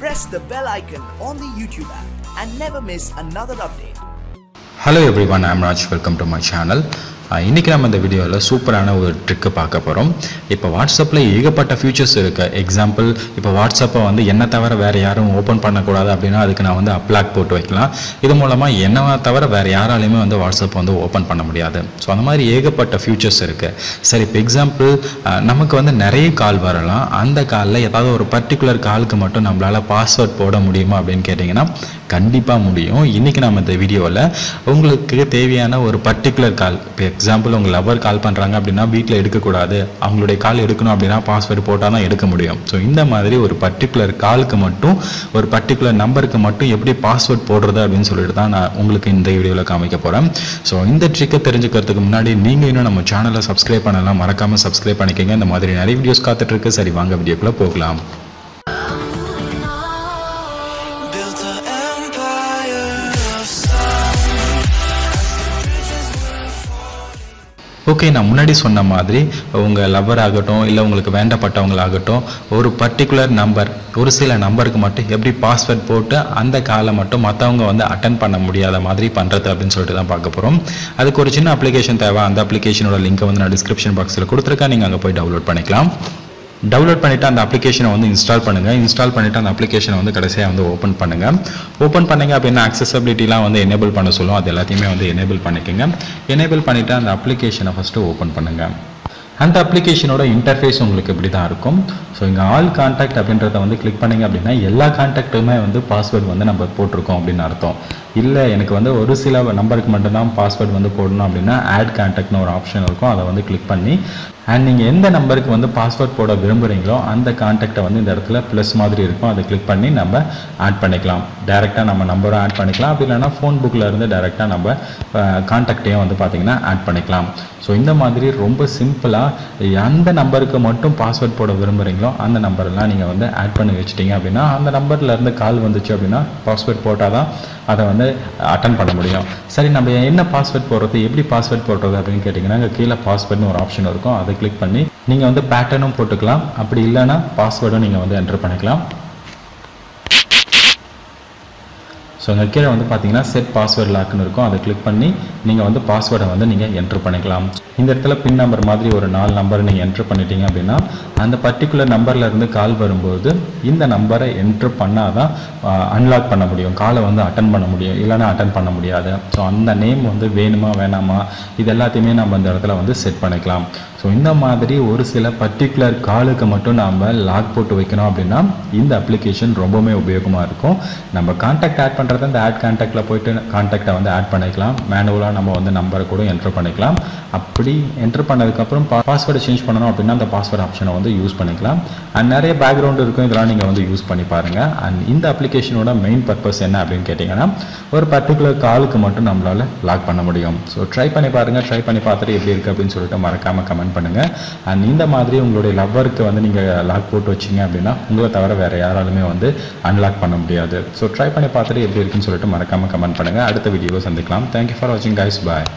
press the bell icon on the YouTube app and never miss another update. Hello everyone, I'm Raj. Welcome to my channel. இன்றைக்கி நம்ம இந்த வீடியோவில் சூப்பரான ஒரு trick பார்க்க போகிறோம் இப்போ வாட்ஸ்அப்பில் ஏகப்பட்ட ஃபியூச்சர்ஸ் இருக்குது எக்ஸாம்பிள் இப்போ வாட்ஸ்அப்பை வந்து என்ன தவிர வேறு யாரும் ஓப்பன் பண்ணக்கூடாது அப்படின்னா அதுக்கு நான் வந்து அப்ளாக் போட்டு வைக்கலாம். இது மூலமாக என்ன தவிர வேறு யாராலையுமே வந்து வாட்ஸ்அப் வந்து ஓப்பன் பண்ண முடியாது. ஸோ அந்த மாதிரி ஏகப்பட்ட ஃபியூச்சர்ஸ் இருக்குது சரி இப்போ எக்ஸாம்பிள் நமக்கு வந்து நிறைய கால் வரலாம். அந்த காலில் ஏதாவது ஒரு பர்டிகுலர் காலுக்கு மட்டும் நம்மளால் பாஸ்வேர்ட் போட முடியுமா அப்படின்னு கேட்டிங்கன்னா கண்டிப்பாக முடியும். இன்றைக்கி நம்ம இந்த வீடியோவில் உங்களுக்கு தேவையான ஒரு பர்டிகுலர் கால் இப்போ எக்ஸாம்பிள் உங்கள் லவர் கால் பண்ணுறாங்க அப்படின்னா வீட்டில் எடுக்கக்கூடாது. அவங்களுடைய கால் எடுக்கணும் அப்படின்னா பாஸ்வேர்டு போட்டால் தான் எடுக்க முடியும். ஸோ இந்த மாதிரி ஒரு பர்டிகுலர் காலுக்கு மட்டும் ஒரு பர்டிகுலர் நம்பருக்கு மட்டும் எப்படி பாஸ்வேர்ட் போடுறது அப்படின்னு சொல்லிட்டு தான் நான் உங்களுக்கு இந்த வீடியோவில் காமிக்க போகிறேன் ஸோ இந்த ட்ரிக்கை தெரிஞ்சுக்கிறதுக்கு முன்னாடி நீங்கள் இன்னும் நம்ம சேனலை சப்ஸ்கிரைப் பண்ணலாம். மறக்காமல் சப்ஸ்கிரைப் பண்ணிக்கோங்க. இந்த மாதிரி நிறைய வீடியோஸ் காத்துட்ருக்கு சரி வாங்க வீடியோக்குள்ளே போகலாம். ஓகே நான் முன்னாடி சொன்ன மாதிரி உங்கள் லவ்வர் ஆகட்டும் இல்லை உங்களுக்கு வேண்டப்பட்டவங்களாகட்டும் ஒரு பர்டிகுலர் நம்பர் ஒரு சில நம்பருக்கு மட்டும் எப்படி பாஸ்வேர்ட் போட்டு அந்த காலை மட்டும் மற்றவங்க வந்து அட்டன் பண்ண முடியாத மாதிரி பண்ணுறது அப்படின்னு சொல்லிட்டு தான் பார்க்க போகிறோம் அதுக்கு ஒரு சின்ன அப்ளிகேஷன் தேவை. அந்த அப்ளிகேஷனோட லிங்கை வந்து நான் டிஸ்கிரிப்ஷன் பாக்ஸில் கொடுத்துருக்கேன். நீங்கள் அங்கே போய் டவுன்லோட் பண்ணிக்கலாம். டவுன்லோட் பண்ணிவிட்டு அந்த அப்ளிகேஷனை வந்து இன்ஸ்டால் பண்ணுங்கள் இன்ஸ்டால் பண்ணிவிட்டு அந்த அப்ளிகேஷனை வந்து கடைசியாக வந்து ஓப்பன் பண்ணுங்கள் ஓப்பன் பண்ணீங்க அப்படின்னா அக்சசபிலிட்டிலாம் வந்து எனேபிள் பண்ண சொல்லும். அது எல்லாத்தையுமே வந்து எனேபிள் பண்ணிக்கோங்க. எனேபிள் பண்ணிவிட்டு அந்த அப்ளிகேஷனை ஃபஸ்ட்டு ஓப்பன் பண்ணுங்கள் அந்த அப்ளிகேஷனோட இன்டர்ஃபேஸ் உங்களுக்கு இப்படி தான் இருக்கும். ஸோ இங்கே ஆல் கான்டாக்ட் அப்படின்றத வந்து கிளிக் பண்ணிங்க அப்படின்னா எல்லா கான்டாக்ட்டுமே வந்து பாஸ்வேர்டு வந்து நம்ம போட்டிருக்கோம் அப்படின்னு அர்த்தம். இல்லை எனக்கு வந்து ஒரு சில நம்பருக்கு மட்டும்தான் பாஸ்வேர்டு வந்து போடணும் அப்படின்னா ஆட் கான்டாக்ட்னு ஒரு ஆப்ஷன் இருக்கும். அதை வந்து கிளிக் பண்ணி அண்ட் நீங்கள் எந்த நம்பருக்கு வந்து பாஸ்வேர்ட் போட விரும்புகிறீங்களோ அந்த கான்டாக்டை வந்து இந்த இடத்துல ப்ளஸ் மாதிரி இருக்கும். அதை கிளிக் பண்ணி நம்ம ஆட் பண்ணிக்கலாம். டேரெக்டாக நம்ம நம்பரும் ஆட் பண்ணிக்கலாம். அப்படி இல்லைன்னா ஃபோன் புக்கில் இருந்து டேரெக்டாக நம்ம கான்டாக்டையும் வந்து பார்த்திங்கன்னா ஆட் பண்ணிக்கலாம். ஸோ இந்த மாதிரி ரொம்ப சிம்பிளாக எந்த நம்பருக்கு மட்டும் பாஸ்வேர்ட் போட விரும்புகிறீங்களோ அந்த நம்பரெல்லாம் நீங்கள் வந்து ஆட் பண்ணி வச்சிட்டிங்க அப்படின்னா அந்த நம்பர்லேருந்து கால் வந்துச்சு அப்படின்னா பாஸ்வேர்ட் போட்டால் தான் அதை வந்து அட்டன் பண்ண முடியும். சரி நம்ம என்ன பாஸ்வேர்ட் போடுறது எப்படி பாஸ்வேர்ட் போடுறது அப்படின்னு கேட்டிங்கன்னா அங்கே கீழே பாஸ்வேர்ட்னு ஒரு ஆப்ஷன் இருக்கும். அதை கிளிக் பண்ணி நீங்கள் வந்து பேட்டர்னும் போட்டுக்கலாம். அப்படி இல்லைன்னா பாஸ்வேர்டும் நீங்கள் வந்து என்டர் பண்ணிக்கலாம். ஸோ இங்கே கீழே வந்து பார்த்தீங்கன்னா செட் பாஸ்வேர்ட் லாக்னு இருக்கும். அதை கிளிக் பண்ணி நீங்கள் வந்து பாஸ்வேர்டை வந்து நீங்கள் என்ட்ரு பண்ணிக்கலாம். இந்த இடத்துல பின் நம்பர் மாதிரி ஒரு நாலு நம்பர் நீங்கள் என்ட்ரு பண்ணிட்டீங்க அப்படின்னா அந்த பர்டிகுலர் நம்பர்ல இருந்து கால் வரும்போது இந்த நம்பரை என்ட்ரு பண்ணால் தான் அன்லாக் பண்ண முடியும். காலை வந்து அட்டன் பண்ண முடியும். இல்லைன்னா அட்டன் பண்ண முடியாது. ஸோ அந்த நேம் வந்து வேணுமா வேணாமா இது எல்லாத்தையுமே நம்ம இந்த இடத்துல வந்து செட் பண்ணிக்கலாம். ஸோ இந்த மாதிரி ஒரு சில பர்டிகுலர் காலுக்கு மட்டும் நாம் லாக் போட்டு வைக்கணும் அப்படின்னா இந்த அப்ளிகேஷன் ரொம்பவுமே உபயோகமாக இருக்கும். நம்ம கான்டாக்ட் ஆட் பண்ணுறது அந்த ஆட் கான்டாக்டில் போயிட்டு கான்டாக்டை வந்து ஆட் பண்ணிக்கலாம். மேனுவலாக நம்ம வந்து நம்பரை கூட என்ட்ரு பண்ணிக்கலாம். அப்படி என்ட்ரு பண்ணதுக்கப்புறம் பாஸ்வேர்டை சேஞ்ச் பண்ணணும் அப்படின்னா அந்த பாஸ்வேர்டு ஆப்ஷனை வந்து யூஸ் பண்ணிக்கலாம். அண்ட் நிறைய பேக்ரவுண்ட் இருக்கும். இதெல்லாம் நீங்கள் வந்து யூஸ் பண்ணி பாருங்கள் அண்ட் இந்த அப்ளிகேஷனோட மெயின் பர்பஸ் என்ன அப்படின்னு கேட்டிங்கன்னா ஒரு பர்டிகுலர் காலுக்கு மட்டும் நம்மளால் லாக் பண்ண முடியும். ஸோ ட்ரை பண்ணி பாருங்கள் ட்ரை பண்ணி பார்த்துட்டு எப்படி இருக்குது அப்படின்னு சொல்லிட்டு மறக்காமல் கமெண்ட் பண்ணுங்கள் அண்ட் இந்த மாதிரி உங்களுடைய லவ்வருக்கு வந்து நீங்கள் லாக் போட்டு வச்சிங்க அப்படின்னா உங்களை தவிர வேறு யாராலுமே வந்து அன்லாக் பண்ண முடியாது. ஸோ ட்ரை பண்ணி பார்த்துட்டு எப்படி இருக்குன்னு சொல்லிட்டு மறக்காமல் கமெண்ட் பண்ணுங்கள் அடுத்த வீடியோவை சந்திக்கலாம். தேங்க்யூ ஃபார் வாட்சிங் கைஸ் பாய்